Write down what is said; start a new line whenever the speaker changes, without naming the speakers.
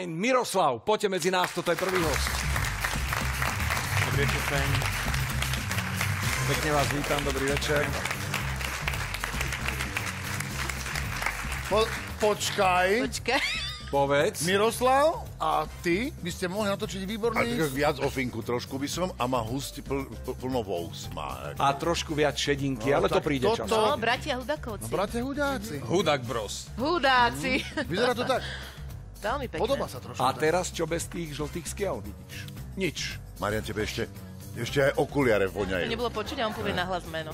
Miroslav, poďte medzi nás, toto je prvý host.
Dobrý večer, Feni.
Pekne vás vítam, dobrý večer.
Po, počkaj,
Počkaj.
Povedz.
Miroslav a ty by ste mohli natočiť
A
výborný...
tak viac o finku trošku by som a má husť pl, pl, plno vous má.
A trošku viac šedinky,
No,
ale to príde
toto-
čas.
No, bratia Hudakovci.
No, bratia Hudáci.
Hudak Bros.
Hudáci.
Vyzerá to tak.
Veľmi pekné.
Podobá sa trošku.
A teraz čo bez tých žltých skiel vidíš? Nič.
Marian, tebe ešte, ešte aj okuliare
To
voňajú.
nebolo počuť a on povie nahlas meno.